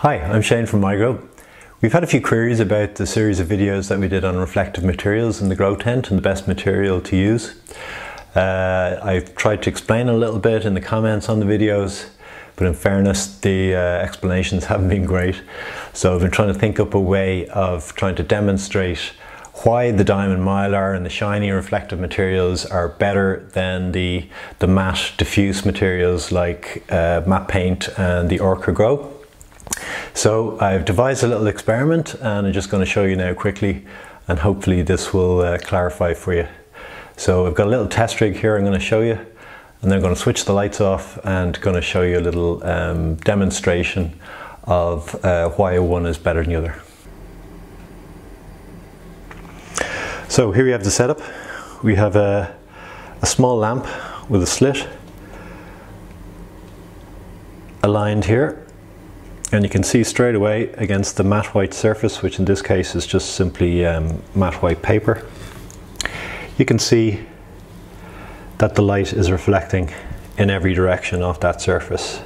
Hi, I'm Shane from MIGRO. We've had a few queries about the series of videos that we did on reflective materials in the grow tent and the best material to use. Uh, I've tried to explain a little bit in the comments on the videos, but in fairness, the uh, explanations haven't been great. So I've been trying to think up a way of trying to demonstrate why the diamond mylar and the shiny reflective materials are better than the, the matte diffuse materials like uh, matte paint and the Orca Grow. So I've devised a little experiment and I'm just going to show you now quickly and hopefully this will uh, clarify for you. So I've got a little test rig here I'm going to show you and then I'm going to switch the lights off and going to show you a little um, demonstration of uh, why one is better than the other. So here we have the setup. We have a, a small lamp with a slit aligned here and you can see straight away against the matte white surface which in this case is just simply um, matte white paper you can see that the light is reflecting in every direction of that surface.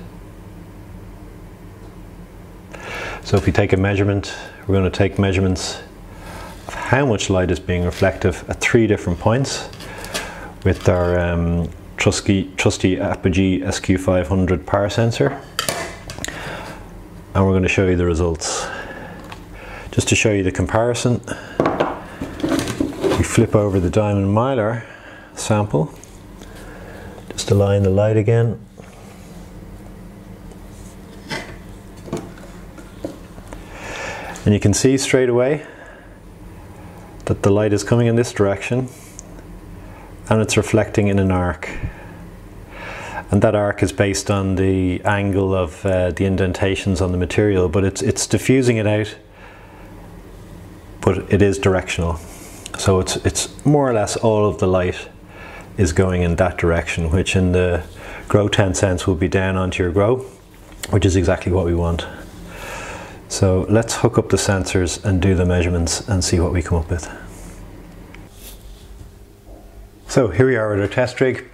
So if we take a measurement we're going to take measurements of how much light is being reflective at three different points with our um, trusty, trusty Apogee SQ500 PAR sensor and we're going to show you the results. Just to show you the comparison, we flip over the diamond mylar sample, just align the light again. And you can see straight away that the light is coming in this direction and it's reflecting in an arc. And that arc is based on the angle of uh, the indentations on the material, but it's, it's diffusing it out, but it is directional. So it's, it's more or less all of the light is going in that direction, which in the grow tent sense will be down onto your grow, which is exactly what we want. So let's hook up the sensors and do the measurements and see what we come up with. So here we are at our test rig,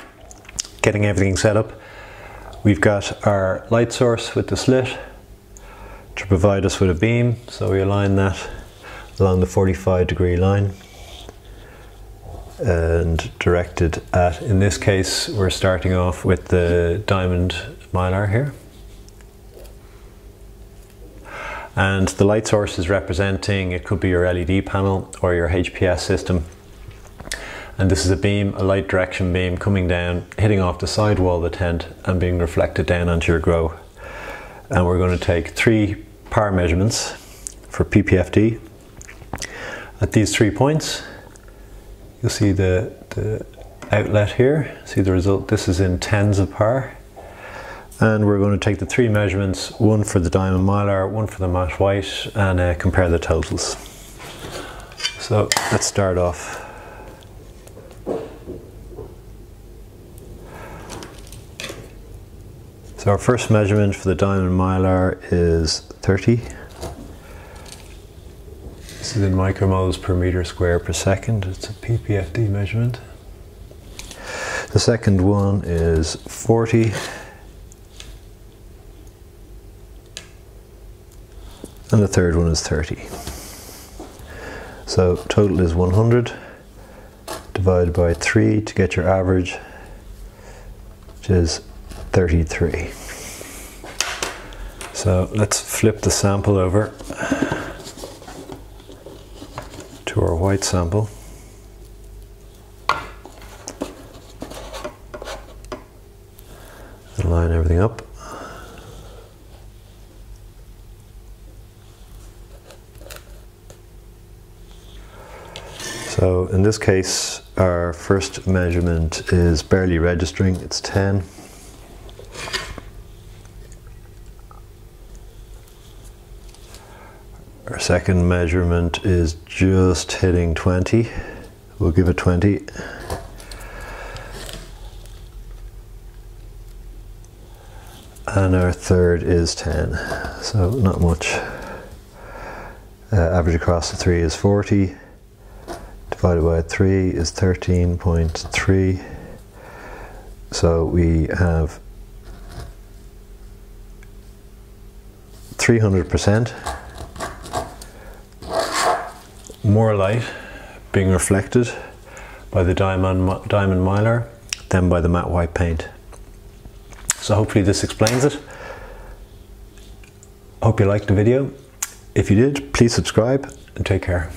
getting everything set up. We've got our light source with the slit to provide us with a beam. So we align that along the 45 degree line and directed at, in this case, we're starting off with the diamond mylar here. And the light source is representing, it could be your LED panel or your HPS system and this is a beam, a light direction beam coming down, hitting off the side wall of the tent and being reflected down onto your grow. And we're going to take three PAR measurements for PPFD. At these three points, you'll see the, the outlet here, see the result, this is in tens of power. And we're going to take the three measurements, one for the diamond mylar, one for the matte white, and uh, compare the totals. So let's start off So our first measurement for the diamond mylar is 30. This is in micromoles per meter square per second. It's a PPFD measurement. The second one is 40. And the third one is 30. So total is 100 divided by 3 to get your average, which is 33. So let's flip the sample over to our white sample. And line everything up. So in this case, our first measurement is barely registering, it's 10. Our second measurement is just hitting 20. We'll give it 20. And our third is 10. So not much. Uh, average across the three is 40. Divided by 3 is 13.3. So we have 300%. More light being reflected by the diamond, diamond mylar than by the matte white paint. So hopefully this explains it. Hope you liked the video. If you did, please subscribe and take care.